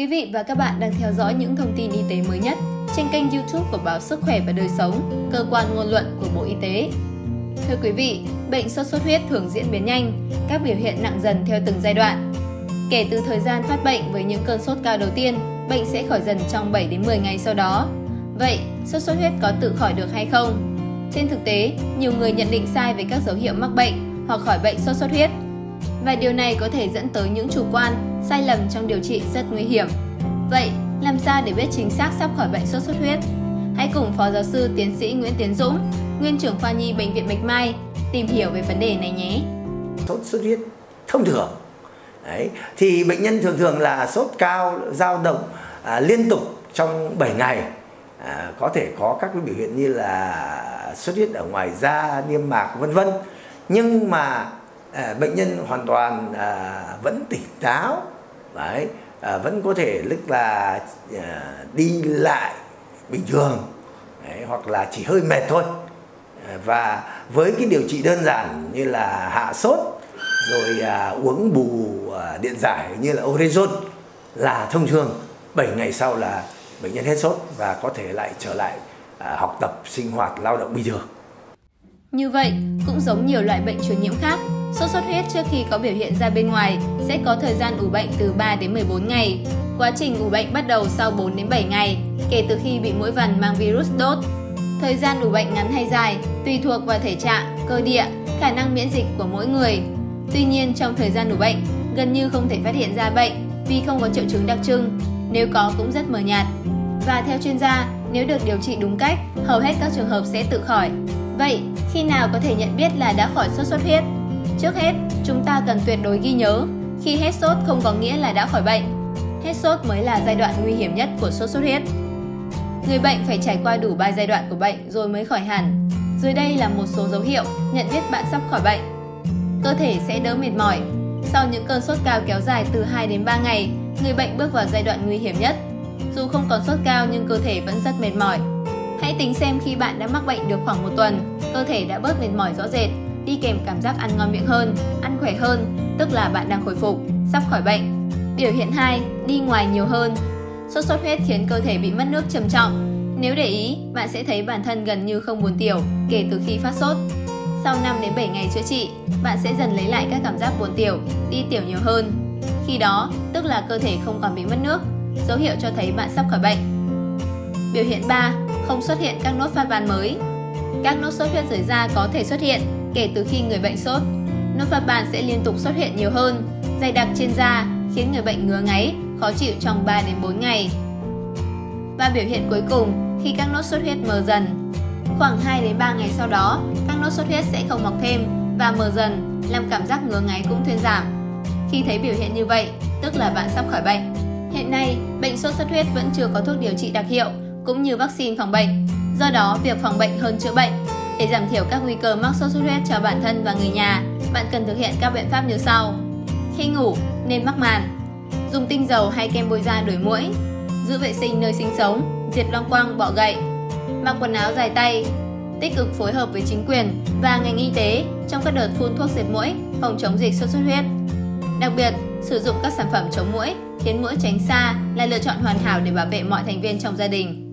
Quý vị và các bạn đang theo dõi những thông tin y tế mới nhất trên kênh YouTube của báo Sức khỏe và Đời sống, cơ quan ngôn luận của Bộ Y tế. Thưa quý vị, bệnh sốt xuất huyết thường diễn biến nhanh, các biểu hiện nặng dần theo từng giai đoạn. Kể từ thời gian phát bệnh với những cơn sốt cao đầu tiên, bệnh sẽ khỏi dần trong 7 đến 10 ngày sau đó. Vậy, sốt xuất huyết có tự khỏi được hay không? Trên thực tế, nhiều người nhận định sai về các dấu hiệu mắc bệnh hoặc khỏi bệnh sốt xuất huyết. Và điều này có thể dẫn tới những chủ quan, sai lầm trong điều trị rất nguy hiểm. Vậy, làm sao để biết chính xác sắp khỏi bệnh sốt xuất huyết? Hãy cùng Phó Giáo sư Tiến sĩ Nguyễn Tiến Dũng, Nguyên trưởng khoa nhi Bệnh viện Bạch Mai tìm hiểu về vấn đề này nhé. Sốt xuất huyết thông thường Đấy. thì bệnh nhân thường thường là sốt cao dao động à, liên tục trong 7 ngày à, có thể có các cái biểu hiện như là xuất huyết ở ngoài da niêm mạc vân vân nhưng mà à, bệnh nhân hoàn toàn à, vẫn tỉnh táo đấy à, vẫn có thể tức là à, đi lại bình thường đấy, hoặc là chỉ hơi mệt thôi. À, và với cái điều trị đơn giản như là hạ sốt rồi à, uống bù à, điện giải như là orezon là thông thường 7 ngày sau là bệnh nhân hết sốt và có thể lại trở lại à, học tập sinh hoạt lao động bình thường. Như vậy, cũng giống nhiều loại bệnh truyền nhiễm khác, sốt xuất huyết trước khi có biểu hiện ra bên ngoài sẽ có thời gian ủ bệnh từ 3 đến 14 ngày. Quá trình ủ bệnh bắt đầu sau 4 đến 7 ngày kể từ khi bị mũi vằn mang virus đốt. Thời gian ủ bệnh ngắn hay dài tùy thuộc vào thể trạng, cơ địa, khả năng miễn dịch của mỗi người. Tuy nhiên trong thời gian ủ bệnh, gần như không thể phát hiện ra bệnh vì không có triệu chứng đặc trưng, nếu có cũng rất mờ nhạt. Và theo chuyên gia, nếu được điều trị đúng cách, hầu hết các trường hợp sẽ tự khỏi. Vậy, khi nào có thể nhận biết là đã khỏi sốt xuất huyết? Trước hết, chúng ta cần tuyệt đối ghi nhớ, khi hết sốt không có nghĩa là đã khỏi bệnh. Hết sốt mới là giai đoạn nguy hiểm nhất của sốt xuất huyết. Người bệnh phải trải qua đủ 3 giai đoạn của bệnh rồi mới khỏi hẳn. Dưới đây là một số dấu hiệu nhận biết bạn sắp khỏi bệnh. Cơ thể sẽ đỡ mệt mỏi. Sau những cơn sốt cao kéo dài từ 2 đến 3 ngày, người bệnh bước vào giai đoạn nguy hiểm nhất. Dù không còn sốt cao nhưng cơ thể vẫn rất mệt mỏi, Hãy tính xem khi bạn đã mắc bệnh được khoảng một tuần, cơ thể đã bớt mệt mỏi rõ rệt, đi kèm cảm giác ăn ngon miệng hơn, ăn khỏe hơn, tức là bạn đang hồi phục, sắp khỏi bệnh. Biểu hiện 2, đi ngoài nhiều hơn. Sốt xuất huyết khiến cơ thể bị mất nước trầm trọng. Nếu để ý, bạn sẽ thấy bản thân gần như không buồn tiểu kể từ khi phát sốt. Sau 5 đến 7 ngày chữa trị, bạn sẽ dần lấy lại các cảm giác buồn tiểu, đi tiểu nhiều hơn. Khi đó, tức là cơ thể không còn bị mất nước, dấu hiệu cho thấy bạn sắp khỏi bệnh. Biểu hiện 3, không xuất hiện các nốt phát ban mới. Các nốt sốt huyết dưới da có thể xuất hiện kể từ khi người bệnh sốt. Nốt phát ban sẽ liên tục xuất hiện nhiều hơn, dày đặc trên da khiến người bệnh ngứa ngáy, khó chịu trong 3 đến 4 ngày. Và biểu hiện cuối cùng khi các nốt xuất huyết mờ dần. Khoảng 2 đến 3 ngày sau đó, các nốt xuất huyết sẽ không mọc thêm và mờ dần, làm cảm giác ngứa ngáy cũng thuyên giảm. Khi thấy biểu hiện như vậy, tức là bạn sắp khỏi bệnh. Hiện nay, bệnh sốt xuất huyết vẫn chưa có thuốc điều trị đặc hiệu cũng như vaccine phòng bệnh. Do đó, việc phòng bệnh hơn chữa bệnh. Để giảm thiểu các nguy cơ mắc sốt xuất huyết cho bản thân và người nhà, bạn cần thực hiện các biện pháp như sau. Khi ngủ, nên mắc màn. Dùng tinh dầu hay kem bôi da đuổi muỗi. Giữ vệ sinh nơi sinh sống, diệt loang quang, bọ gậy. Mặc quần áo dài tay. Tích cực phối hợp với chính quyền và ngành y tế trong các đợt phun thuốc diệt muỗi, phòng chống dịch sốt xuất huyết. Đặc biệt, sử dụng các sản phẩm chống muỗi khiến muỗi tránh xa là lựa chọn hoàn hảo để bảo vệ mọi thành viên trong gia đình.